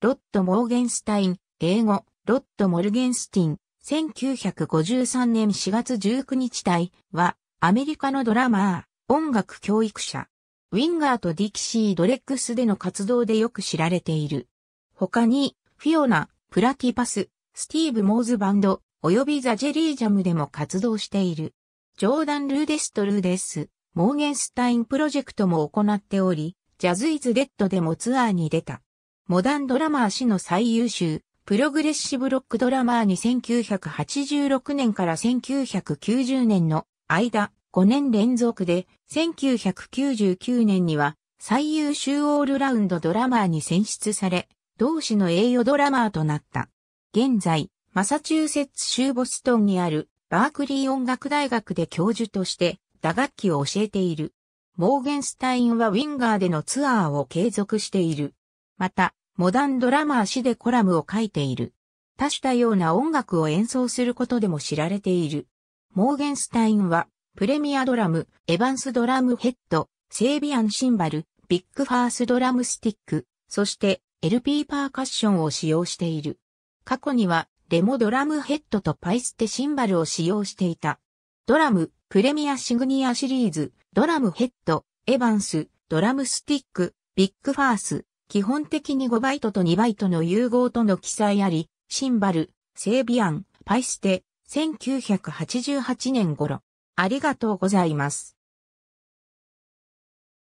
ロッド・モーゲンスタイン、英語、ロッド・モルゲンスティン、1953年4月19日体は、アメリカのドラマー、音楽教育者。ウィンガーとディキシー・ドレックスでの活動でよく知られている。他に、フィオナ、プラティパス、スティーブ・モーズバンド、及びザ・ジェリー・ジャムでも活動している。ジョーダン・ルーデスとルーデス、モーゲンスタインプロジェクトも行っており、ジャズ・イズ・デッドでもツアーに出た。モダンドラマー誌の最優秀、プログレッシブロックドラマーに1986年から1990年の間、5年連続で、1999年には最優秀オールラウンドドラマーに選出され、同種の栄誉ドラマーとなった。現在、マサチューセッツ州ボストンにあるバークリー音楽大学で教授として打楽器を教えている。モーゲンスタインはウィンガーでのツアーを継続している。また、モダンドラマー誌でコラムを書いている。多種多様な音楽を演奏することでも知られている。モーゲンスタインは、プレミアドラム、エヴァンスドラムヘッド、セービアンシンバル、ヴィックファースドラムスティック、そして LP パーカッションを使用している。過去には、レモドラムヘッドとパイステシンバルを使用していた。ドラム、プレミアシグニアシリーズ、ドラムヘッド、エヴァンス、ドラムスティック、ビッグファース、基本的に5バイトと2バイトの融合との記載あり、シンバル、セービアン、パイステ、1988年頃。ありがとうございます。